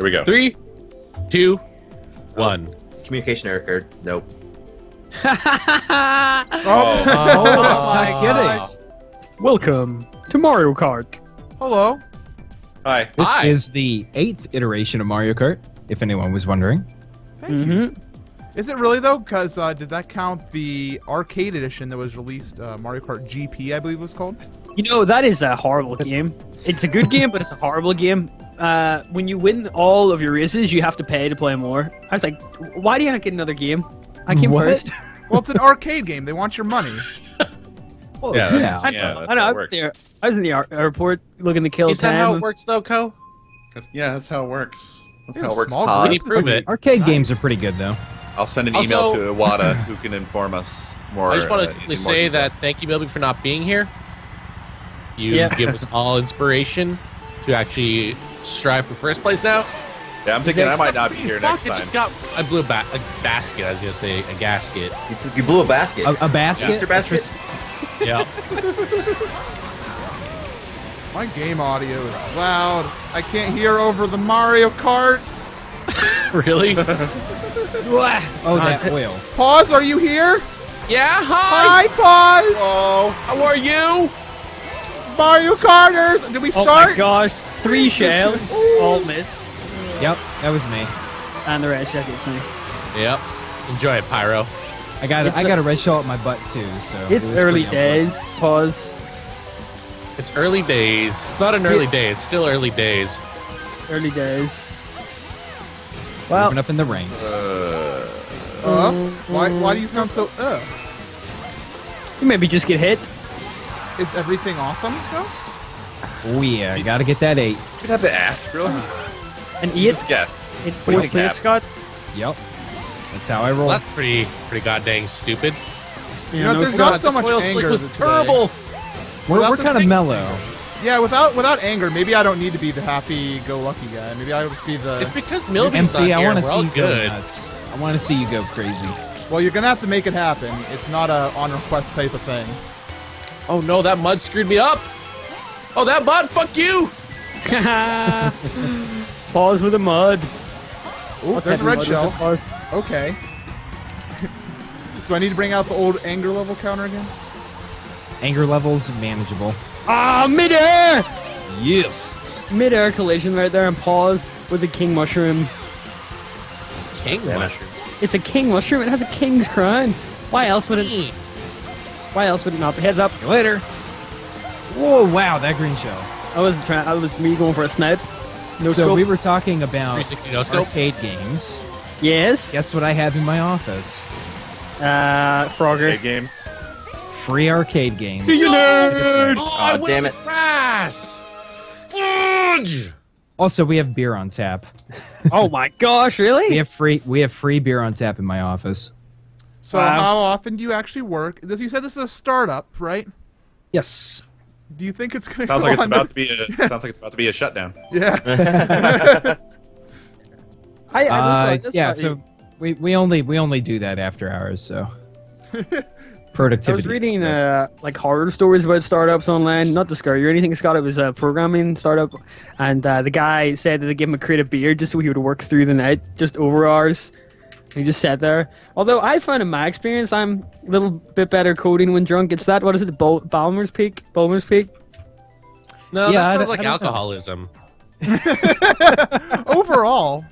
Here we go. Three, two, one. Communication error occurred. Nope. oh, Oh, Oh, that's not gosh. kidding. welcome to Mario Kart. hello. hi. This Hi. is the eighth iteration of Mario Kart, if anyone was wondering. Thank you. Mm-hmm. Is it really though? Because uh, did that count the arcade edition that was released? Uh, Mario Kart GP, I believe it was called. You know that is a horrible game. It's a good game, but it's a horrible game. Uh, when you win all of your races, you have to pay to play more. I was like, why do you not get another game? I came What? first. Well, it's an arcade game. They want your money. Oh, Yeah, that's- I yeah, know. that's I know. I was there. I was in the airport looking to kill Is that time. how it works, though, Co? That's, yeah, that's how it works. That's You're how it works. small Pod. Can you prove it? Arcade Nice. games are pretty good, though. I'll send an Also- email to Iwata who can inform us more. I just want uh, to in quickly say detail. that thank you, Milby, for not being here. You Yeah. give us all inspiration to actually strive for first place now. Yeah, I'm thinking I might not be here Fuck, next I time. just got. I blew a, ba- a basket. I was gonna say a gasket. You, you blew a basket. A, a basket? Easter basket? Yeah. My game audio is loud. I can't hear over the Mario Karts. really? Oh, that oil. Pause. Are you here? yeah. Hi. Hi, pause. Oh, How are you? Mario Carters! Did we start? Oh my gosh! Three shells, all missed, Yep, that was me. and the red shell gets me. Yep. Enjoy it, Pyro. I got It's I a- got a red shell at my butt too. So It's was early days. Pause. It's early days. It's not an early day. It's still early days. Early days. Well, Moving up in the ranks. Uh, why? Why do you sound so? Uh? you maybe just get hit. Is everything awesome? No? oh yeah, you, gotta get that eight. you'd have to ask, really? And eat Just guess. in What do fourth place, Cap? Scott. Yep, that's how I roll. Well, that's pretty, pretty goddamn stupid. You know, no there's Scott. not so the much spoil anger was today. terrible. we're we're kind of mellow. Yeah, without without anger, maybe I don't need to be the happy-go-lucky guy. Maybe I'll just be the. It's because Milby's MC, not I want to see all you go good. nuts. I want to see you go crazy. Well, you're gonna have to make it happen. It's not a on request type of thing. Oh no, that mud screwed me up. Oh, that mud, fuck you. Pause with the mud. Oh, there's a red shell. with a pause. Okay. Do I need to bring out the old anger level counter again? Anger levels manageable. Ah, midair! Yes. Midair collision right there and pause with the king mushroom. King mushroom. It's a king mushroom. It has a king's crown. Why else would it? Why else would it not be? Heads up. See you later. Whoa! Wow, that green shell. I was trying. I was me going for a snipe. No so scope. we were talking about 360 no scope. arcade games. yes. Guess what I have in my office? Uh, Frogger. Arcade games. Free arcade games. See you, nerd. Oh, I Aw, damn it. the grass. Fudge! Also, we have beer on tap. Oh my gosh! Really? We have free we have free beer on tap in my office. So Wow. how often do you actually work? This you said this is a startup, right? Yes. Do you think it's gonna Sounds go like it's on about to be a. Sounds like it's about to be a shutdown. Yeah. I, I, that's Uh, why- yeah. why- So we, we only we only do that after hours. So productivity. I was reading uh, like horror stories about startups online. Not to scare you or anything, Scott. It was a programming startup, and uh, the guy said that they gave him a crate of beer just so he would work through the night, just over hours. He just sat there. Although I found in my experience, I'm a little bit better coding when drunk. It's that what is it? The Bul- Ballmer's Peak. Ballmer's Peak. No, Yeah, that I sounds don't- like I don't know. alcoholism. Overall,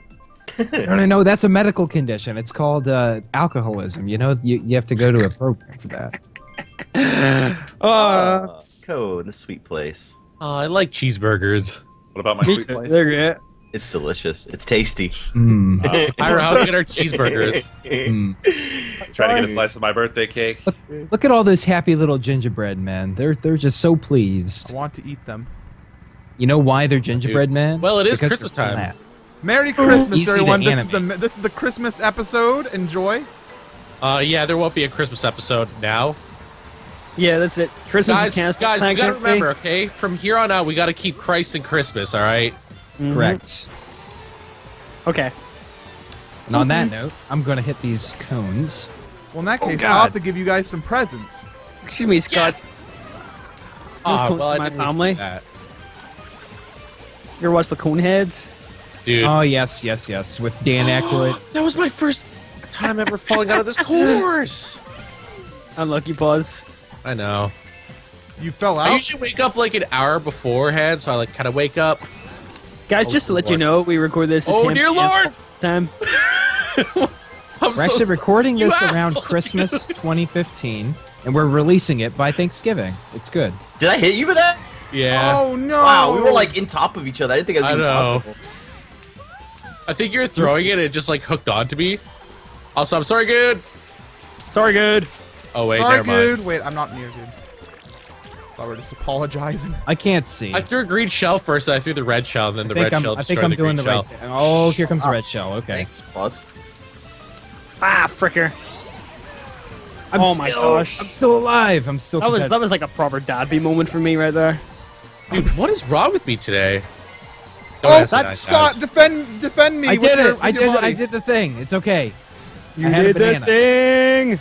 No, no, no. That's a medical condition. It's called uh, alcoholism. You know, you, you have to go to a program for that. Uh, Code, the sweet place. Oh, I like cheeseburgers. What about my sweet place? They're great. It's delicious. It's tasty. Mm. Pyro, how good are cheeseburgers? Mm. Trying to get a slice of my birthday cake. Look at all those happy little gingerbread men. They're they're just so pleased. I want to eat them. You know why they're gingerbread men? Well, it is Because Christmas time. flat. Merry Christmas, Easy everyone. This is the this is the Christmas episode. Enjoy. Uh, yeah, there won't be a Christmas episode now. Yeah, that's it. Christmas Guys, is canceled. guys, we gotta remember, okay? From here on out, we gotta keep Christ in Christmas, all right? Mhm. Correct. Okay. And on that note, I'm gonna hit these cones. Well, in that case, God. I'll have to give you guys some presents. Excuse me, Scott. Yes. Those Ah, coats well, I to my didn't mean family. that. You ever watch the Coneheads? Dude, Oh yes, yes, yes. With Dan Aykroyd. that was my first time ever falling out of this course. Unlucky pause. I know. You fell out? I out. usually wake up like an hour beforehand, so I like kind of wake up. Guys, Oh, just to good let you know, we record this. At Oh, dear lord! This time. I'm We're so actually recording you this around asshole, Christmas 2015, and we're releasing it by Thanksgiving. It's good. Did I hit you with that? Yeah. Oh no! Wow, we were like in top of each other. I didn't think I was I know. possible. I think you're throwing it and it just like hooked on to me. Also, I'm sorry, good. Sorry, good. Oh wait, Sorry, never mind. dude. Wait, I'm not near, dude. Thought we were just apologizing. I can't see. I threw a green shell first, and I threw the red shell, and then the red I'm, shell I think destroyed I'm the doing green the shell. right thing. Oh, here comes the red shell. Okay. Thanks, Plus. Ah, fricker. I'm Oh my still, gosh. I'm still alive. I'm still. That was competitive. that was like a proper dadby moment for me right there. Dude, what is wrong with me today? Don't Oh, ask me that, that, Scott, guys. defend, defend me. I with did your- it. I your did. I body. did the thing. It's okay. You I had a did the banana. thing.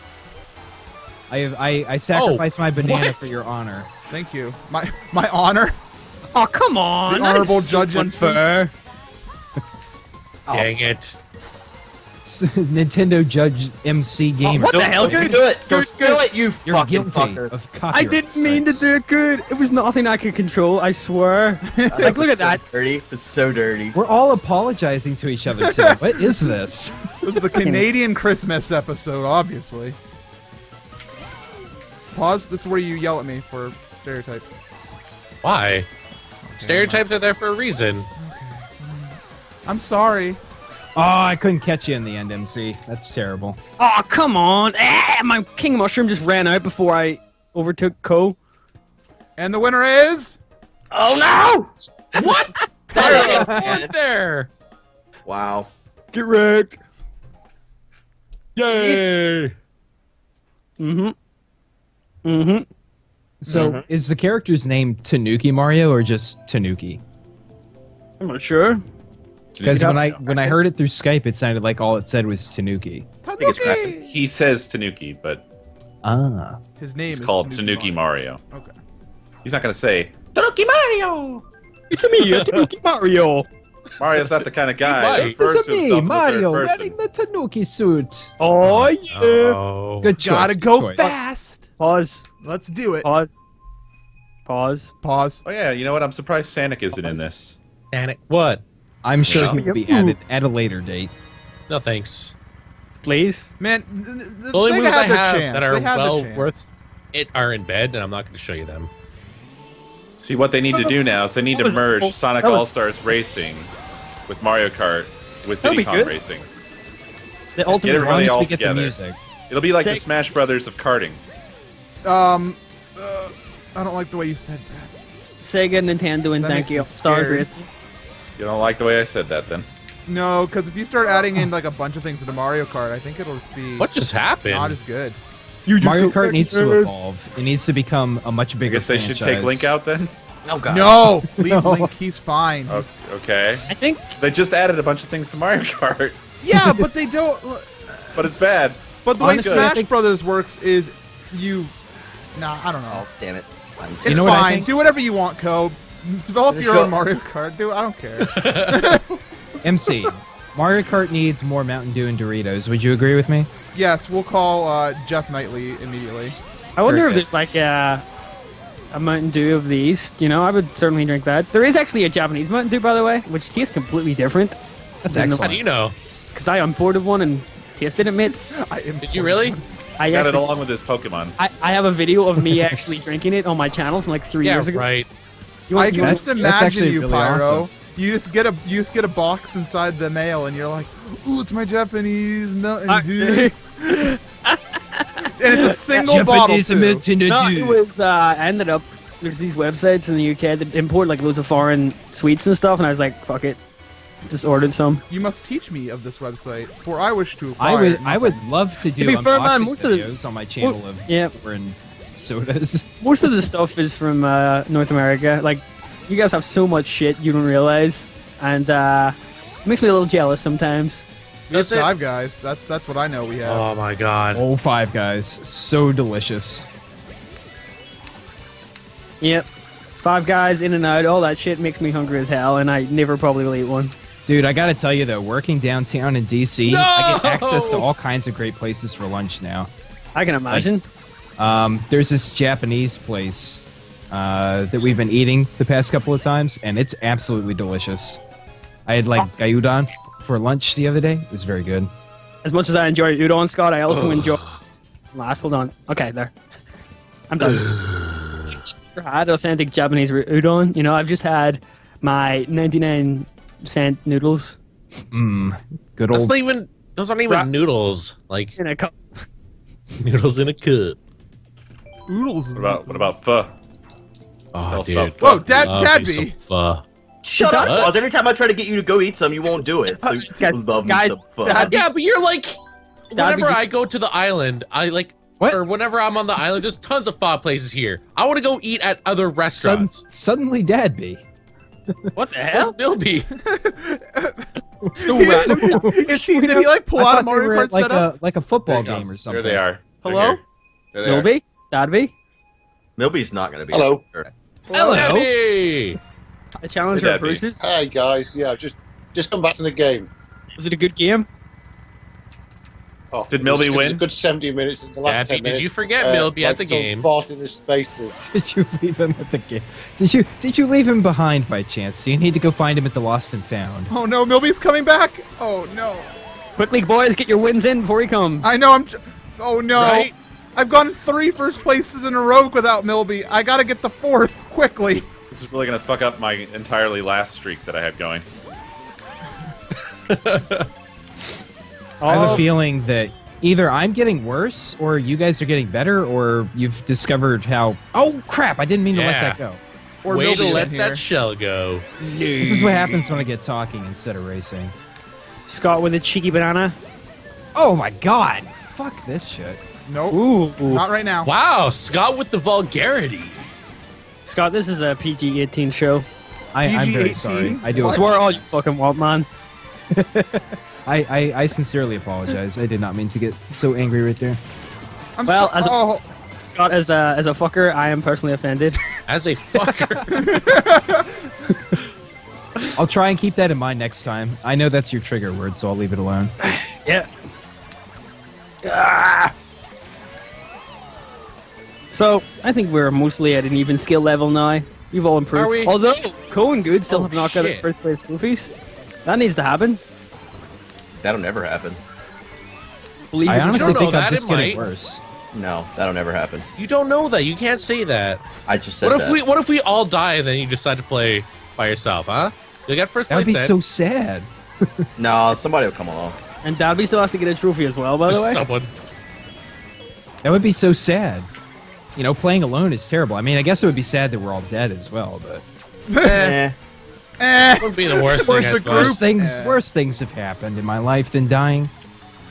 I I I sacrificed my banana what? for your honor. Thank you. My my honor. Oh come on! The that is honorable so Judge MC. unfair. Dang oh. it. Nintendo Judge MC Gamer. what the Don't, hell, don't dude? do it. Don't do it, you You're fucking guilty fucker. of I didn't mean to do it good. It was nothing I could control. I swear. like, look at so that. Dirty. It's so dirty. We're all apologizing to each other today. what is this? This is the Canadian Christmas episode, obviously. Pause. This is where you yell at me for stereotypes. Why? Stereotypes are there for a reason. I'm sorry. Oh, I couldn't catch you in the end, MC. That's terrible. Oh come on! Ah, my king mushroom just ran out before I overtook Ko. And the winner is. Oh no! What? How did I get fourth there? Wow. Get wrecked. Yay! Mm-hmm. Mm-hmm. So, is the character's name Tanuki Mario or just Tanuki? I'm not sure. Because when I when I heard it through Skype, it sounded like all it said was Tanuki. I think it's Tanuki! He says Tanuki, but Ah. His name it's is called Tanuki Mario. Okay. He's not gonna say Tanuki Mario. It's a me, Tanuki Mario. Mario's not the kind of guy might. that This refers is to me, himself the Mario, third person. wearing the Tanuki suit. Oh yeah. Oh. Good choice. Gotta go choice. fast. Pause. Let's do it. Pause. Pause. Pause. Oh yeah, you know what? I'm surprised Sanic isn't in this. Panic. What? I'm sure Yeah. he will be added at a later date. No thanks. Please. Man, th- th- th- The only Sega moves I have chance. that are They had the well worth it are in bed, and I'm not going to show you them. See what they need to do now is they need That to was- merge Sonic was- All Stars Racing with Mario Kart with That'd Diddy Kong good. Racing. The ultimate. As long everybody all we get the together. music. It'll be like the Smash Brothers of karting. Um, uh, I don't like the way you said that. Sega, Nintendo, and That makes Donkey me Kong Star scared. Racing. You don't like the way I said that, then? No, because if you start adding in like a bunch of things into Mario Kart, I think it'll just be What just happened? not as good. You Mario Kart needs to evolve. It needs to become a much I bigger guess they should take franchise. Link out then. Oh god. No, leave Link. He's fine. Oh, okay. I think They just added a bunch of things to Mario Kart, Yeah, but they don't. but it's bad. But the way Honestly, I Smash think- Brothers works is you. Nah, I don't know. Oh, damn it. I'm It's know fine. think? Do whatever you want, Cobe. Develop Let's your go. own Mario Kart. Do I don't care. MC. Mario Kart needs more Mountain Dew and Doritos. Would you agree with me? yes, we'll call uh, Geoff Keighley immediately. I wonder Very if there's like a, a Mountain Dew of the East. You know, I would certainly drink that. There is actually a Japanese Mountain Dew, by the way, which tastes completely different. That's Didn't How do you know? Because I imported one and tasted it, mate. I Did you really? I Got it along with this Pokemon. I, I have a video of me actually drinking it on my channel from like three Yeah, years ago. right. You I want, can you just imagine you, really Pyro. awesome. You just get a you just get a box inside the mail, and you're like, "Ooh, it's my Japanese Mountain Uh, Dew," and it's a single bottle too. no, it was. Uh, I ended up there's these websites in the UK that import like loads of foreign sweets and stuff, and I was like, fuck it, just ordered some. You must teach me of this website, for I wish to I acquire. would it. I would love to do be fair, unboxing man, most of the- videos on my channel of Yeah, foreign sodas. most of the stuff is from uh, North America. Like, you guys have so much shit you don't realize, and uh, it makes me a little jealous sometimes. Does it? Five guys. That's that's what I know we have. Oh my god. Oh, Five Guys, so delicious. Yep. Five guys in and out, all that shit makes me hungry as hell, and I never probably will eat one. Dude, I gotta tell you though, working downtown in DC, I get access to all kinds of great places for lunch now. I can imagine. Um, there's this Japanese place uh, that we've been eating the past couple of times, and it's absolutely delicious. I had like gyudon for lunch the other day. It was very good. As much as I enjoy udon, Scott, I also enjoy. Last, hold on. Okay, there. I'm done. Never had authentic Japanese udon. You know, I've just had my 99 cent noodles Mmm, good That's old. not even. Those aren't even Ra- noodles. Like in a cup. noodles in a cup. Oodles. What about what about pho? Oh, Tell dude. about pho. Whoa, Dad, Love me Dadby. pho. Shut up, What? Buzz. Every time I try to get you to go eat some, you won't do it. So oh, you Guys- love me guys, some fun. Dad- Yeah, but you're like, whenever I go to the island, I like, What? or whenever I'm on the island, there's tons of pho places here. I want to go eat at other Sud- restaurants. suddenly, Dadby. What the hell? Where's Milby? So random. Is he? Did he like pull I out a thought they Mario Kart at, like setup? a like a football game go. or something. There they are. Hello? here. There they are. Milby? Dadby? Milby's not gonna be. Hello. here. Hello. Hey! A challenger Hey, Dadby. Hi guys, yeah, just just come back to the game. Was it a good game? Oh, Did it was- Milby it was win? a good seventy minutes in the last Daddy, ten did you forget uh, Milby at like the some game? Fart in his space. Did you leave him at the game? Did you did you leave him behind by chance? Do you need to go find him at the Lost and Found? Oh no, Milby's coming back. Oh no. Quickly, boys, get your wins in before he comes. I know I'm. J- oh no. Right? I've gone three first places in a row without Milby. I gotta get the fourth quickly. This is really gonna fuck up my entirely last streak that I had going. I have Oh. a feeling that either I'm getting worse, or you guys are getting better, or you've discovered how. Oh crap! I didn't mean to let Yeah. that go. Or Way Milby to in let here. that shell go. This is what happens when I get talking instead of racing. Scott with a cheeky banana. Oh my god! Fuck this shit. Nope. Ooh. Not right now. Wow, Scott with the vulgarity. Scott, this is a PG 18 show. I, I'm very PG-18? sorry. I do. What? Swear all you fucking want, man. I, I, I sincerely apologize. I did not mean to get so angry right there. I'm Well, so- as a- oh, Scott, as a, as a fucker, I am personally offended. As a fucker. I'll try and keep that in mind next time. I know that's your trigger word, so I'll leave it alone. yeah. Ah. So, I think we're mostly at an even skill level now. You've all improved. Are we? Although, Cohen Good still Oh, have not got shit. it first place goofies. That needs to happen. That'll never happen. Believe I honestly don't think I'm that, just getting might. worse. No, that'll never happen. you don't know that. You can't say that. I just said What if that. we what if we all die and then you decide to play by yourself, huh? You'll get first That would place be then. so sad. No, somebody will come along. And Dadby still has to get a trophy as well, by the way. Someone. That would be so sad. You know, playing alone is terrible. I mean, I guess it would be sad that we're all dead as well, but eh. Eh. Eh, would be the worst thing, Worst, worse, things, Eh. worse things have happened in my life than dying.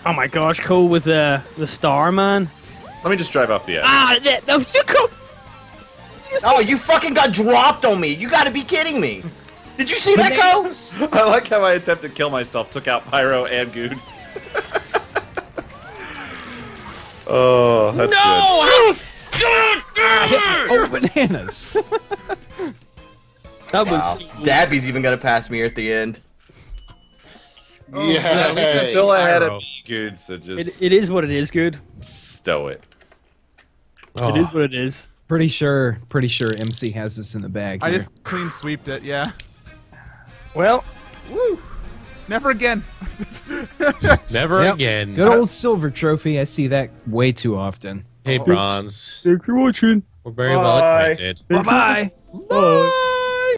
Oh my gosh, Co with the the star man. Let me just drive off the edge. Ah, that, no, you Co. Oh, you fucking got dropped on me. You gotta be kidding me. Did you see that go? I like how I attempted to kill myself, took out Pyro and Goon. oh, that's good. no! Oh, bananas! That Wow. was Dabby's even gonna pass me at the end. Oh, yeah, at least it's. Still ahead of me, Good, so it, just it is what it is, Good. stow it. Oh. It is oh. what it is. pretty sure, pretty sure MC has this in the bag. I here. just clean sweeped it. Yeah. Well, Woo. Never again. Never Yep. again. good old silver trophy. I see that way too often. Hey, Bronze. thanks for watching. We're very well Bye. acquainted. Bye bye. Bye.